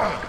Ugh.